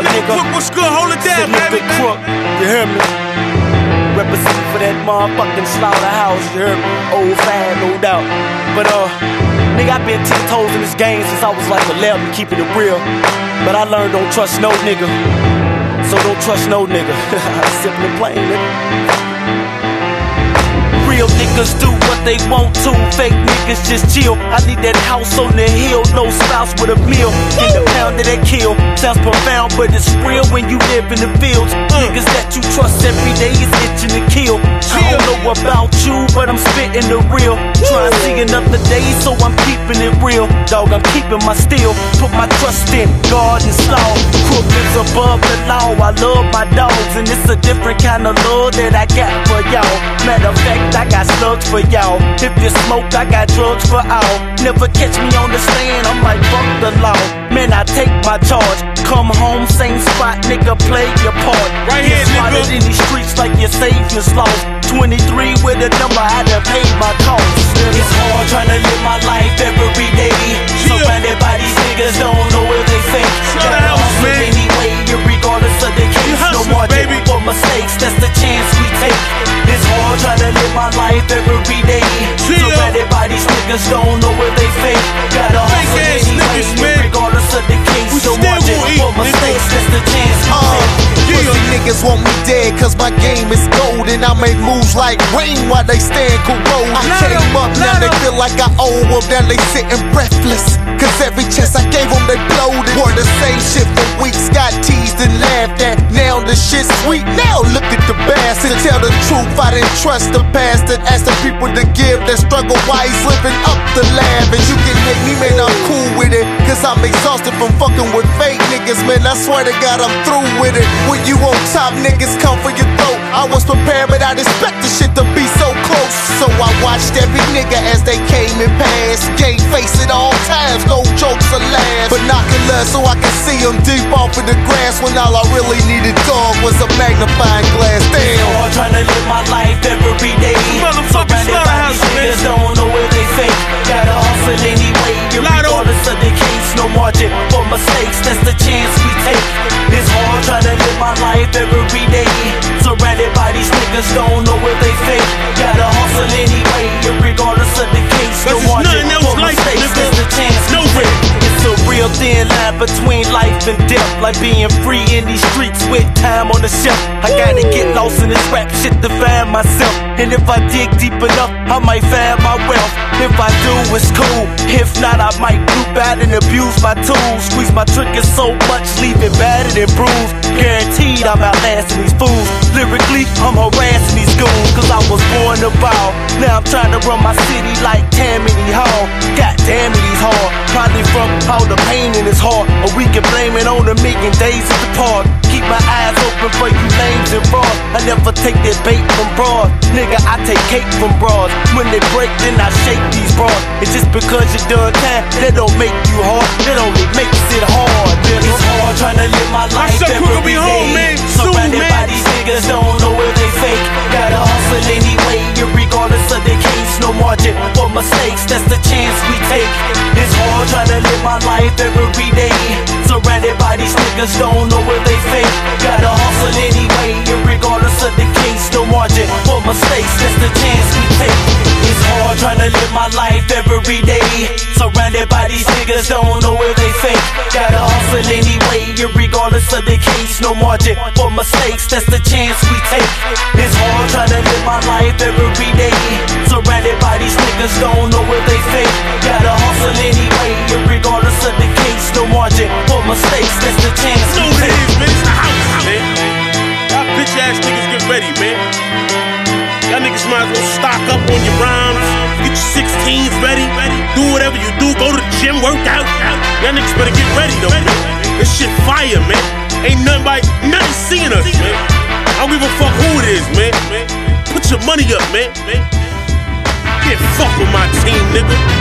up, nigga? Crook, what's good? Hold it down, baby. Big Crook, you hear me? Representing for that motherfucking slaughterhouse, you hear me? Old fan, no doubt. But uh, nigga, I been ten toes in this game since I was like 11, keeping it real. But I learned don't trust no nigga. So don't trust no nigga. Simple and plain, nigga. Real niggas do what they want to. Fake niggas just chill. I need that house on the hill, no spouse with a meal. In the pound that kill. Sounds profound, but it's real when you live in the fields. Niggas that you trust every day is itching to kill. I don't know about you, but I'm spitting the real. Try to see another day, so I'm keeping it real. Dog, I'm keeping my steel. Put my trust in God and slaw. Crook is above the law. I love my dogs, and it's a different kind of love that I got for y'all. Matter of fact, I got slugs for y'all. If you smoke, I got drugs for all. Never catch me on the stand, I'm like, fuck the law. Man, I take my charge. Come home, same spot, nigga, play your part. Right Get here, spotted nigga. in these streets like your savior's lost. 23 with a number, I done paid my cost. It's hard trying to live my life every day. Yeah. Surrounded by these niggas, don't know where they fake. Shout Gotta out, hustle man. anyway, regardless of the case. No hustle, margin baby. for mistakes, that's the chance we take. It's hard trying to live my life every day. Yeah. Surrounded by these niggas, don't know where they fake. Gotta hustle Fake-ass anyway, niggas, man. regardless of the case. We No still margin for nigga. mistakes, that's the chance we Uh, take. pussy niggas want me dead cause my game is and I make moves like rain while they stand corrode. I came up, now they feel like I owe them, now they sitting breathless. Cause every chance I gave them they blowed it. Wore the same shit for weeks, got teased and laughed at. Now the shit's sweet, now look at the bastard. To tell the truth, I didn't trust the bastard. Ask the people to give their struggle while he's living up the lab. And you can hate me, man, I'm cool with it. Cause I'm exhausted from fucking with fake niggas, man. I swear to God, I'm through with it. When you on top, niggas come for your throat. I was prepared, but I didn't expect the shit to be so close. So I watched every nigga as they came and passed. Gave face at all times, no jokes or laughs. But knocking less so I can see them deep off in the grass. When all I really needed, dog, was a magnifying glass. Damn. hard trying to live my life every day. Motherfucking Surrounded by these slaughterhouse, man. niggas, don't know where they fake. Gotta hustle anyway, Lotto. regardless of the case. No margin for mistakes, that's the niggas, don't know where they fake. Gotta hustle anyway, regardless of the case. Cause No there's nothing else like it, mistakes, nigga. that's the chance No way. It's a real thin line between life and death. Like being free in these streets with time on the shelf. I gotta get lost in this rap shit to find myself. And if I dig deep enough, I might find my wealth. If I do, it's cool. If not, I might poop out and abuse my tools. Squeeze my triggers so much, leave it battered and bruised. Guaranteed I'm outlasting these fools. Lyrically, I'm harassing these goons. Cause I was born to ball. Now I'm trying to run my city like Tammany Hall. God damn it, he's hard. Probably from all the pain in his heart. Or we can blame it on a million days at the park. Keep my eyes open for you lames and frauds. I never take that bait from broad. Nigga, I take cake from broads. When they break, then I shake these broads. And just because you done time, that don't make you hard. That only makes it hard. It's hard mistakes, that's the chance we take. It's hard trying to live my life every day. Surrounded by these niggas, don't know where they fake. Gotta hustle anyway, regardless of the case. No margin for mistakes, that's the chance we take. It's hard trying to live my life every day. Surrounded by these niggas, don't know where they fake. Gotta hustle anyway, regardless of the case. No margin for mistakes, that's the chance we take. It's hard niggas, don't know where they fake. Gotta hustle anyway, regardless of the case. No margin for mistakes, that's the chance You know take. is, man. It's the house, man. Y'all bitch ass niggas get ready, man. Y'all niggas might as well stock up on your rhymes. Get your 16s ready. Ready. Do whatever you do. Go to the gym, work out. Y'all niggas better get ready, though, man. This shit fire, man. Ain't nothing by nothing seeing us, man. I don't give a fuck who it is, man. Put your money up, man. Can't fuck with my team, nigga.